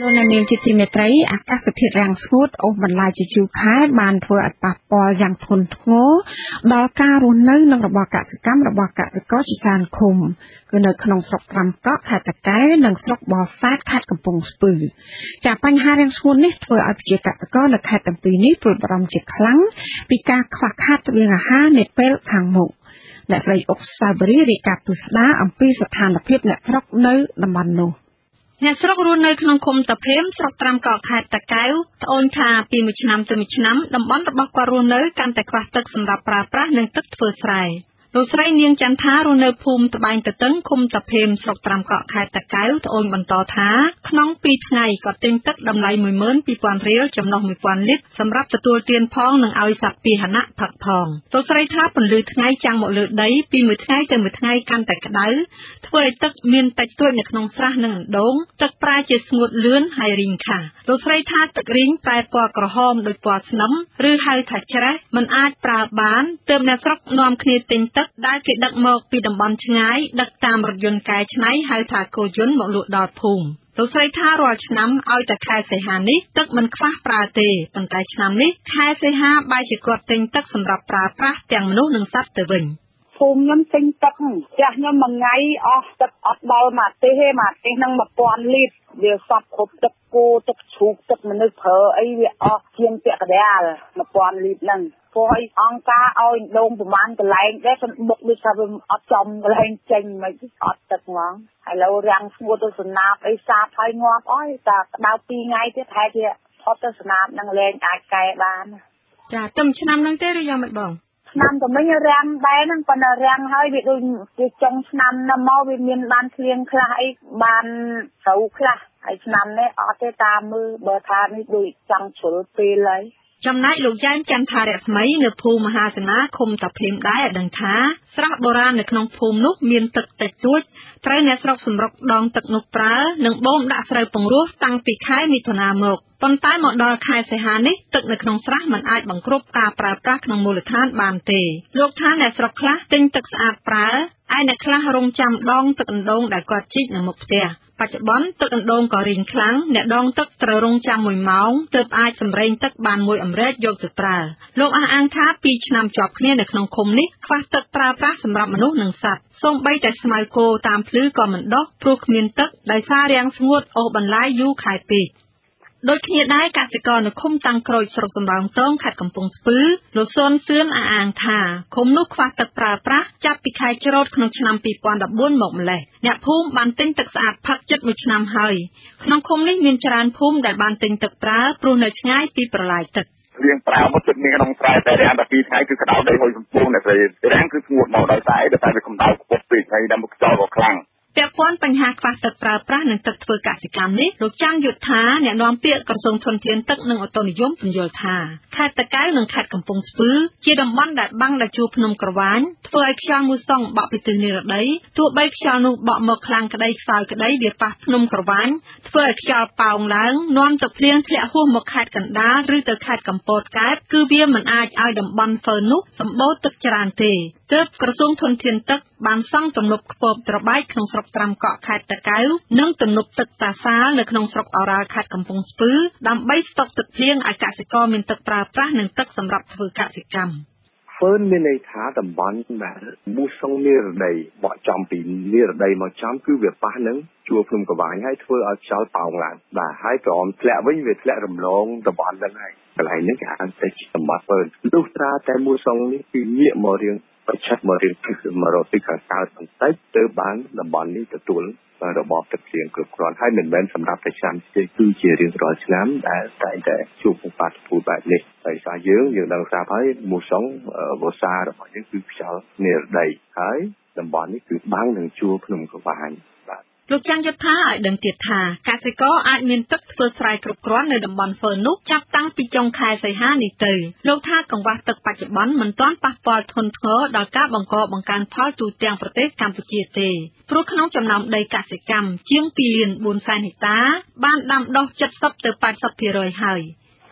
លោកអ្នកនាងជាទីមេត្រីអាកាសធាតុរាំងស្ងួតអូសបន្លាយជាយូរខែបានធ្វើឲ្យប៉ះពាល់យ៉ាងធ្ងន់ធ្ងរដល់ការរស់នៅនិងរបរកសិកម្មរបស់កសិករជាច្រើនឃុំគឺនៅក្នុងស្រុកត្រាំកក់ខេត្តតាកែវនិងស្រុកបរសែតខេត្តកំពង់ស្ពឺចាបញ្ហារាំងស្ងួតនេះធ្វើឲ្យប្រជាកសិករនៅខេត្តទាំងពីរនេះព្រួយបារម្ភជាខ្លាំងពីការខ្វះខាតស្បៀងអាហារនាពេលខាងមុខអ្នកស្រីអុកសាវរីរាយការណ៍ពិស្ដាអំពីស្ថានភាពអ្នកស្រុកនៅតំបន់នោះ។ អ្នកស្រុករស់នៅក្នុងឃុំតាភៀមស្រុកត្រាំកោខេត្តតាកែវត្អូញថាពីមួយឆ្នាំទៅមួយឆ្នាំតំបន់របស់គាត់រស់នៅកាន់តែខ្វះទឹកសម្រាប់ប្រើប្រាស់និងទឹកធ្វើស្រែ លោកស្រីនាងចន្ទថារស់នៅភូមិត្បែងតតឹងឃុំតាភេមស្រុកត្រាំកក់ខេត្តតាកែវត្អូញបន្តថាក្នុង2ថ្ងៃគាត់ទិញទឹកតម្លៃ12000រៀលចំណុះ1000លីត្រសម្រាប់ទទួលទានផងនិងឲ្យសត្វពាហនៈផឹកផងលោកស្រីថាពន្លឺថ្ងៃចាំងមកលើដីពីមួយថ្ងៃទៅមួយថ្ងៃកាន់តែក្តៅធ្វើឲ្យទឹកមានតិចតួចនៅក្នុងស្រះនិងអណ្ដូងទឹកប្រែជាស្ងួតលឿនហើយរីងខាលោកស្រីថាទឹករីងប្រែពណ៌ក្រហមដូចពណ៌ស្នឹមឬហៅថាច្រេះមិនអាចប្រើបានទើបអ្នកស្រុកនាំគ្នាទិញទឹកដែលគេដឹកមកពីតំបន់ឆ្ងាយដឹកតាមរថយន្តកែច្នៃហៅថាគោយន្តមកលក់ដល់ភូមិលោកស្រីថារាល់ឆ្នាំឲ្យតែខែសីហានេះទឹកមិនខ្វះប្រើទេប៉ុន្តែឆ្នាំនេះខែសីហាបែរជាគាត់ទិញទឹកសម្រាប់ប្រើប្រាស់ទាំងមនុស្សនិងសត្វទៅវិញ ភូមិខ្ញុំទិញទឹកចាស់ខ្ញុំមួយថ្ងៃអស់ទឹកអត់ដល់មួយទេទេមួយទេនឹង1000លីត្រវាសពគ្រប់ទឹកគោទឹកជ្រូកទឹកមនុស្សប្រើអីវាអស់ជាងពាក់កដាល1000លីត្រហ្នឹងព្រោះឲ្យអង្គការឲ្យដូងប្រមាណកន្លែងដែរសំបុកដូចថាវាអត់ចំកន្លែងចេញមិនអត់ទឹកហ្មងហើយឡូវរាំងស្ងួតទៅស្នាបអីសាបហើយងាប់អស់តែក្តៅ2ថ្ងៃទៀតប្រហែលជាផុតទៅស្នាបនឹងលែងអាចកែបានចាទឹមឆ្នាំហ្នឹងទេឬយ៉ាងម៉េចបង ឆ្នាំតមិញរាំងដែរហ្នឹងប៉ុន្តែរាំងហើយវាដូចវាចុងឆ្នាំណាមកវាមានបានឃ្លៀងខ្លះអីបានត្រូវខ្លះហើយឆ្នាំនេះអត់ទេតាមមើលបើថានេះដូចចង់ជ្រុលពេលហើយ ចំណែកលោកចែនចន្ទថារស្មីនៅភូមិមហាសេនាឃុំតាភីមដែរឲ្យដឹងថាស្រះបុរាណនៅក្នុងភូមិនោះមានទឹកតិចតួចត្រូវអ្នកស្រុកសម្រុកដងទឹកនោះប្រើនិងបូមដាក់ស្រូវពង្រោះតាំងពីខែមិថុនាមកប៉ុន្តែមកដល់ខែសីហានេះទឹកនៅក្នុងស្រះមិនអាចបង្គ្រប់ការប្រើប្រាស់ក្នុងមូលដ្ឋានបានទេលោកថាអ្នកស្រុកខ្លះទិញទឹកស្អាតប្រើឯអ្នកខ្លះរងចាំដងទឹកអណ្ដូងដែលគាត់ជីកនៅមុខផ្ទះ បច្ចុប្បន្នទឹកអណ្ដូងក៏រីងខ្លាំងអ្នកដងទឹកត្រូវរងចាំ1ម៉ោងទើបអាចសម្រេងទឹកបានមួយអម្រែកយកទៅប្រើលោកអះអាងថា2ឆ្នាំជាប់គ្នានៅក្នុងឃុំនេះខ្វះទឹកប្រើប្រាស់សម្រាប់មនុស្សនិងសត្វសូម្បីតែស្មៅគោតាមភ្លឺក៏មិនដុះព្រោះគ្មានទឹកដោយសាររាំងស្ងួតអូសបន្លាយយូរខែពេក ដូចគ្នាដែរកសិករនៅឃុំតាំងក្រូចស្រុកសំរោងទងខេត្តកំពង់ស្ពឺលោកសុនសឿនអះអាងថាឃុំនោះខ្វះទឹកប្រើប្រាស់ចាប់ពីខែច្រោតក្នុងឆ្នាំ2014មកម្លេះអ្នកភូមិបានទិញទឹកស្អាតផឹកជិត1ឆ្នាំហើយក្នុងឃុំនេះមានច្រើនភូមិដែលបានទិញទឹកប្រើព្រោះនៅឆ្ងាយពីប្រឡាយទឹករៀងប្រើមកទឹកមានក្នុងស្រែតែរាំងតែ2ថ្ងៃគឺក្តៅដីហុយសំពូនតែរាំងគឺស្ងួតមកដោយសារអីតែវាកម្ដៅខ្ពស់ពេកហើយដល់មកខ្យល់ក៏ខ្លាំង ពាក់ព័ន្ធបញ្ហាខ្វះទឹកប្រើប្រាស់និងទឹកធ្វើកសិកម្មនេះលោកចាំយុទ្ធាអ្នកនាំពាក្យក្រសួងធនធានទឹកនិងអូតូនិយមពន្យល់ថាខេត្តតាកែវនិងខេត្តកំពង់ស្ពឺជាតំបន់ដែលបាំងដោយជួរភ្នំក្រវាញធ្វើឲ្យខ្យល់មូសុងបក់ពីទិសនិរតីទោះបីខ្យល់នោះបក់មកខ្លាំងក្តីខ្សោយក្តីវាប៉ះភ្នំក្រវាញធ្វើឲ្យខ្យល់ប៉ោងឡើងនាំទឹកភ្លៀងធ្លាក់ហួសមកខេត្តកណ្ដាលឬទៅខេត្តកំពតកែបគឺវាមិនអាចឲ្យតំបន់ហ្វឺននោះសម្បូរទឹកច្រើនទេ ទើបក្រសួងធនធានទឹកបានសង់ទំនប់ខ្ពប់ត្របែកក្នុងស្រុកត្រាំកក់ខេត្តតាកែវ និងទំនប់ទឹកតាសាលនៅក្នុងស្រុកអូរ៉ាល់ខេត្តកំពង់ស្ពឺ ដើម្បីស្តុកទឹកភ្លៀងឲ្យកសិករមានទឹកប្រើប្រាស់និងទឹកសម្រាប់ធ្វើកសិកម្មហ្វឺនមានន័យថាតំបន់ដែលមូសុងនិរដីបកចំពីនិរដីមកចំគឺវាប៉ះនឹងជួរភ្នំកវាញហើយធ្វើឲ្យខ្យល់ប៉ោងឡើងបាទហើយក្រោមធ្លាក់វិញវាធ្លាក់រំលងតំបន់ហ្នឹងហើយកន្លែងនេះគេហៅថាតំបន់ហ្វឺនលុះត្រាតែមូសុងនេះគឺងាកមករៀង ប្រឆិតមករៀងទិសមករកទីខាងកើតបន្តិចទៅបានតំបន់នេះទទួលរបបទឹកភ្លៀងគ្រប់គ្រាន់ហើយមិនមែនសម្រាប់តែឆ្នាំទេគឺជារៀងរាល់ឆ្នាំដែលតែងតែជួបមុខបាតុភូតបែបនេះហើយសារយើងយើងដឹងស្រាប់ហើយមូសុងវស្សារបស់យើងគឺខ្យល់និរដីហើយតំបន់នេះគឺបាំងនឹងជួរភ្នំក្រវាញ លោកចាំងយុទ្ធាឲ្យដឹងទៀតថាកសិករអាចមានទឹកធ្វើស្រែគ្រប់គ្រាន់នៅតំបន់ហ្វឺនោះចាប់តាំងពីចុងខែសីហានេះទៅលោកថាកង្វះទឹកបច្ចុប្បន្នមិនទាន់ប៉ះពាល់ធ្ងន់ធ្ងរដល់ការបង្កបង្កើនផលទូទាំងប្រទេសកម្ពុជាទេព្រោះក្នុងចំណោមដីកសិកម្មជាង2លាន4សែនហិកតា បានដាំដុះ70ទៅ80%ហើយ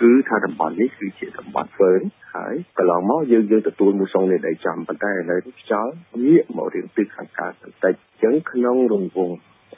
គឺថាតំបន់នេះគឺជាតំបន់ហ្វឺនហើយកន្លងមកយើងយើងទទួលមូសុងនេះដីចំប៉ុន្តែឥឡូវនេះខ្យល់ងាកមករៀងទិសខាងកើតបន្តិចអញ្ចឹងក្នុងរង្វង់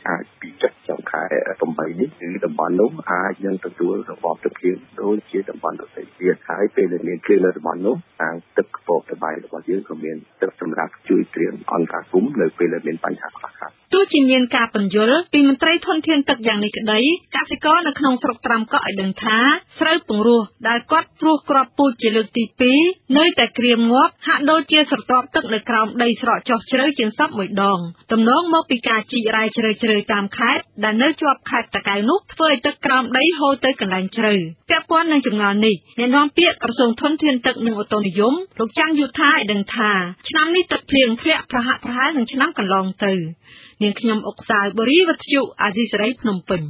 អាចពីចិត្តចុងខែ8នេះគឺតំបន់នោះអាចនឹងទទួលរបបទឹកភ្លៀងដូចជាតំបន់ដទៃទៀតហើយពេលដែលមានភ្លៀងនៅតំបន់នោះអាងទឹកខ្ពស់តបៃរបស់យើងក៏មានទឹកសម្រាប់ជួយត្រៀមអន្តរាគមនៅពេលដែលមានបញ្ហាខ្លះៗ ទោះជាមានការបញ្យល់ពីមន្ត្រីធនធានទឹកយ៉ាងនេះក្តី កសិករនៅក្នុងស្រុកត្រាំកក់ឲ្យដឹងថា ស្រូវពង្រោះដែលគាត់ព្រោះគ្រាប់ពូជជាលើកទី2នៅតែក្រៀមងាប់ហាក់ដូចជាស្រទាប់ទឹកនៅក្រោមដីស្រកចុះជ្រៅជាងសពមួយដងទំនងមកពីការជីករ៉ែជ្រៅជ្រៅតាមខេត្តដែលនៅជាប់ខេត្តតាកែវនោះធ្វើឲ្យទឹកក្រោមដីហូរទៅកន្លែងជ្រៅពាក់ព័ន្ធនឹងចម្ងល់នេះអ្នកនាំពាក្យក្រសួងធនធានទឹកនិងអូតូនិយមលោកចាំងយុថាឲ្យដឹងថាឆ្នាំនេះទឹកភ្លៀងធ្លាក់ប្រហាក់ប្រហែលនឹងឆ្នាំកន្លងទៅនាងខ្ញុំអុកសាវបរីវັດឈុអាស៊ីសេរីភ្នំពេញ